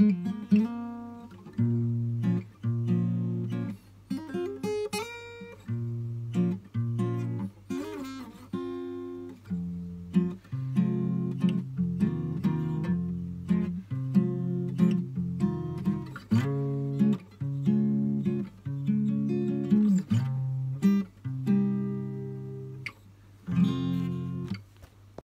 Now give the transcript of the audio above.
Mm-hmm.